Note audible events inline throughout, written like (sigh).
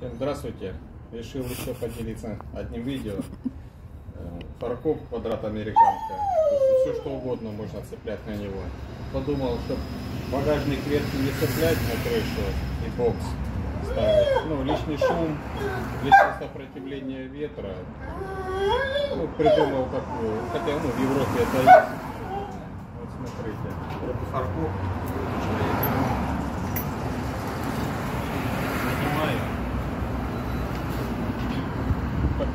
Здравствуйте. Решил еще поделиться одним видео. Э, Фаркоп квадрат американка. Все что угодно можно цеплять на него. Подумал, чтобы багажник верхний не цеплять на крышу и бокс ставить. Ну, лишний шум, лишнее сопротивление ветра. Ну, придумал такую. Хотя, ну, в Европе это есть. Вот смотрите. Фаркоп.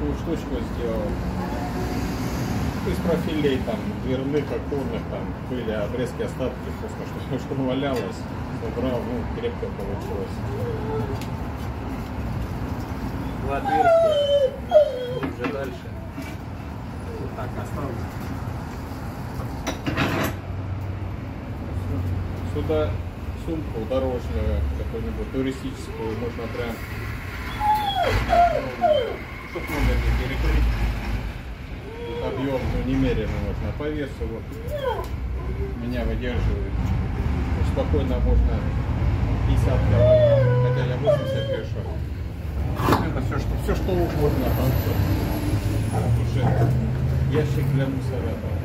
Такую штучку сделал. Из профилей там, дверных, оконных, там были обрезки, остатки, просто что, (laughs) что валялось, собрал, ну, крепко получилось. Два отверстия, уже дальше. Вот так оставлю. Сюда сумку дорожную, какую-нибудь туристическую, можно прям чтобы много не перекрыть. Объем ну, немерено можно. По весу вот меня выдерживает. Ну, спокойно можно 50 килограмм, хотя я 80 вешу. Это все что, все что угодно. Там все. Уже ящик для мусора там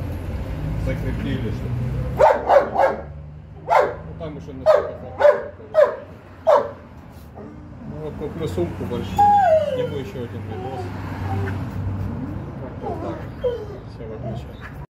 закрепили, ну, там уже на Ну вот куплю сумку большую, сниму еще один видос. Все, выключаю.